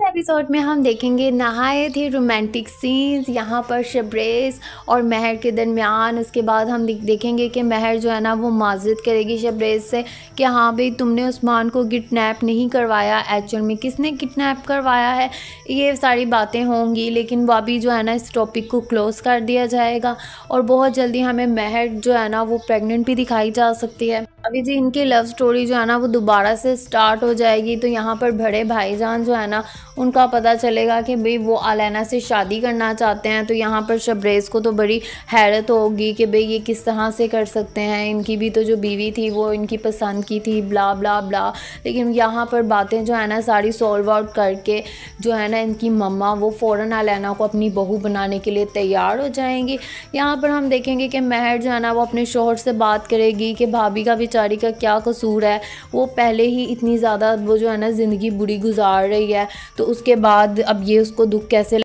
Episode में हम देखेंगे नहाए थे रोमांटिक सीन्स यहाँ पर शबरेज़ और महर के दरमियान। उसके बाद हम देखेंगे कि महर जो है ना, वो माजिद करेगी शबरेज़ से कि हाँ भाई, तुमने उस्मान को किडनैप नहीं करवाया। एक्चुअल में किसने किडनैप करवाया है? ये सारी बातें होंगी, लेकिन वो अभी जो है ना, इस टॉपिक को क्लोज़ कर दिया जाएगा और बहुत जल्दी हमें महर जो है ना, वो प्रेगनेंट भी दिखाई जा सकती है। अभी जी इनकी लव स्टोरी जो है ना, वो दोबारा से स्टार्ट हो जाएगी। तो यहाँ पर बड़े भाईजान जो है ना, उनका पता चलेगा कि भाई वो अलैना से शादी करना चाहते हैं। तो यहाँ पर शबरेज़ को तो बड़ी हैरत होगी कि भाई ये किस तरह से कर सकते हैं। इनकी भी तो जो बीवी थी, वो इनकी पसंद की थी ब्ला ब्ला ब्ला लेकिन यहाँ पर बातें जो है ना, सारी सॉल्व आउट करके जो है ना, इनकी मम्मा, वो फ़ौर अलैना को अपनी बहू बनाने के लिए तैयार हो जाएँगी। यहाँ पर हम देखेंगे कि महर जो है ना, वो अपने शोहर से बात करेगी कि भाभी का बेचारी का क्या कसूर है? वो पहले ही इतनी ज़्यादा वो जो है ना ज़िंदगी बुरी गुजार रही है तो उसके बाद अब ये उसको दुख कैसे